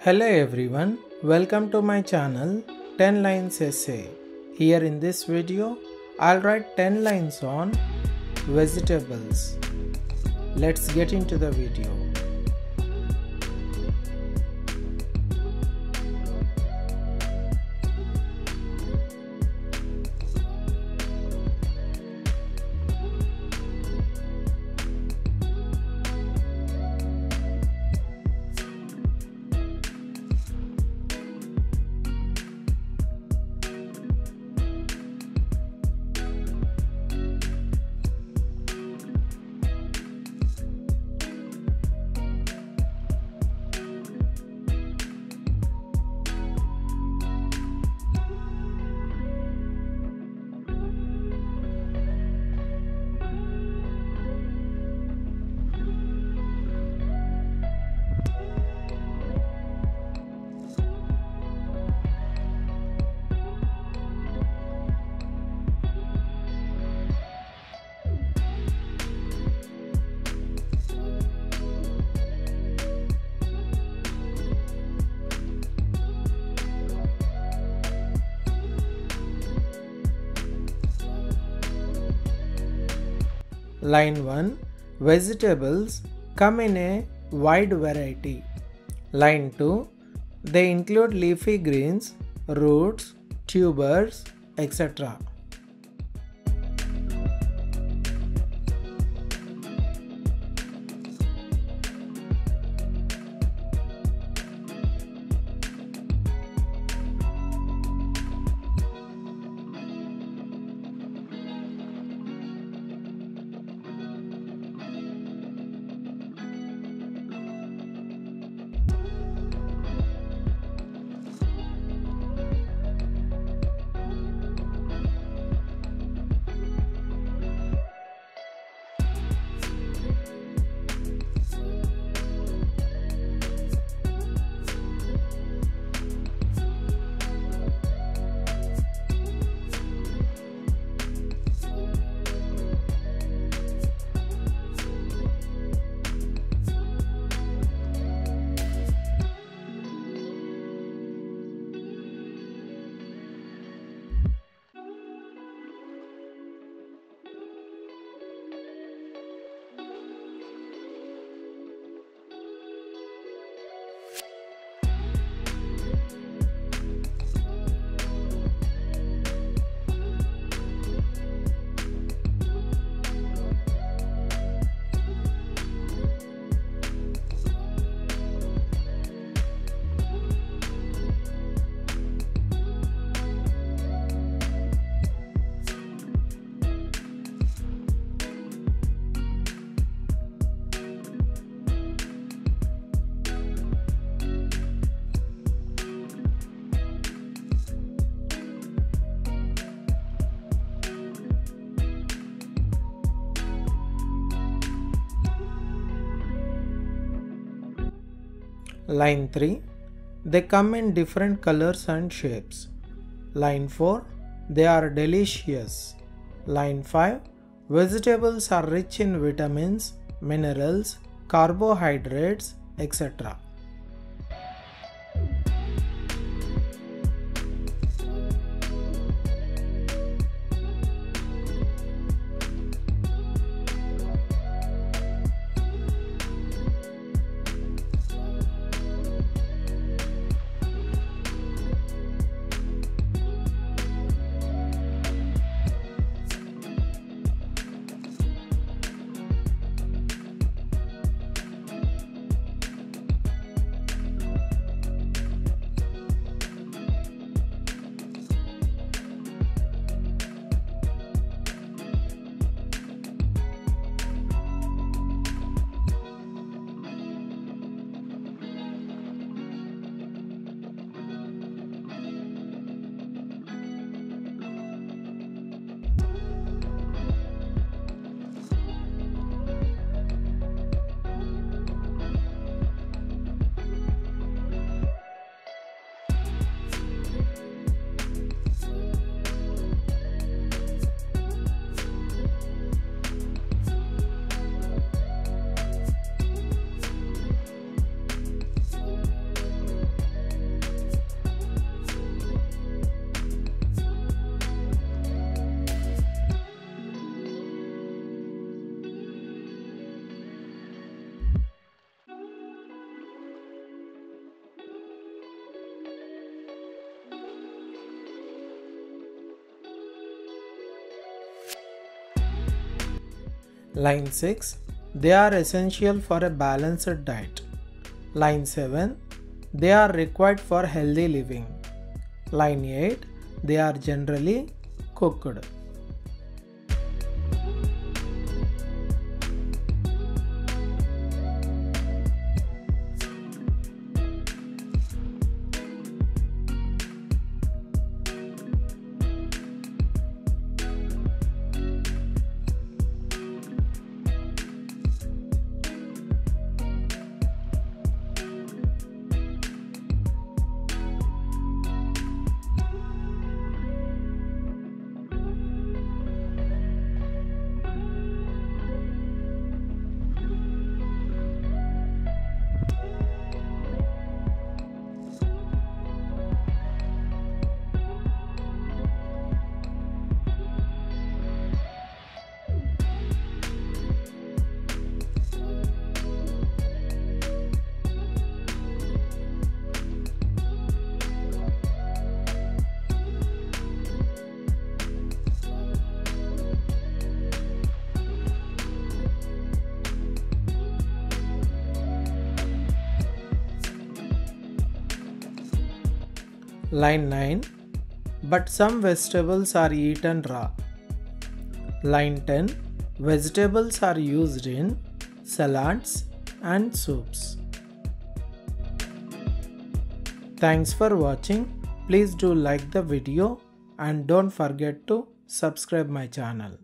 Hello everyone, welcome to my channel 10 lines essay. Here in this video, I'll write 10 lines on vegetables. Let's get into the video. Line 1 Vegetables come in a wide variety. Line 2 They include leafy greens, roots, tubers, etc. Line 3 They come in different colors and shapes. Line 4 They are delicious. Line 5 Vegetables are rich in vitamins, minerals, carbohydrates, etc. Line 6 They are essential for a balanced diet. Line 7 They are required for healthy living. Line 8 They are generally cooked. Line 9 But some vegetables are eaten raw. Line 10 Vegetables are used in salads and soups. Thanks for watching. Please do like the video and don't forget to subscribe my channel.